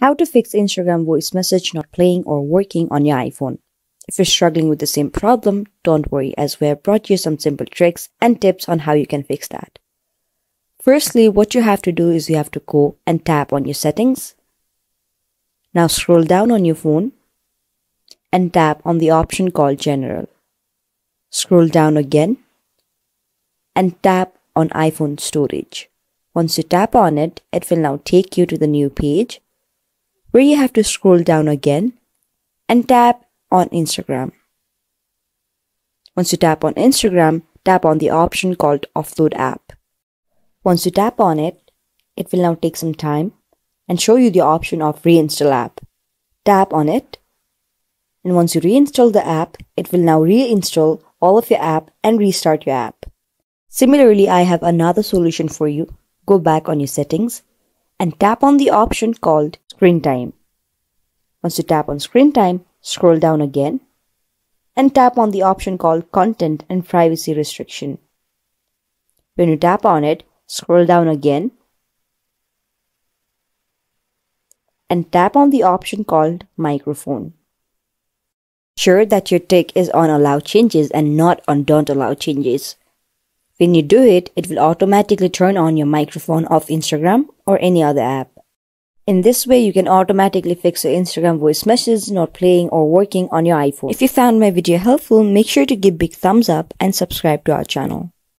How to fix Instagram voice message not playing or working on your iPhone. If you're struggling with the same problem, don't worry as we have brought you some simple tricks and tips on how you can fix that. Firstly, what you have to do is you have to go and tap on your settings. Now scroll down on your phone and tap on the option called General. Scroll down again and tap on iPhone storage. Once you tap on it, it will now take you to the new page where you have to scroll down again and tap on Instagram. Once you tap on Instagram, tap on the option called Offload App. Once you tap on it, it will now take some time and show you the option of Reinstall app. Tap on it and once you reinstall the app, it will now reinstall all of your app and restart your app. Similarly, I have another solution for you. Go back on your settings and tap on the option called screen time. Once you tap on screen time, scroll down again and tap on the option called content and privacy restriction. When you tap on it, scroll down again and tap on the option called microphone. Sure that your tick is on allow changes and not on don't allow changes. When you do it, it will automatically turn on your microphone of Instagram or any other app. In this way, you can automatically fix your Instagram voice messages not playing or working on your iPhone. If you found my video helpful, make sure to give big thumbs up and subscribe to our channel.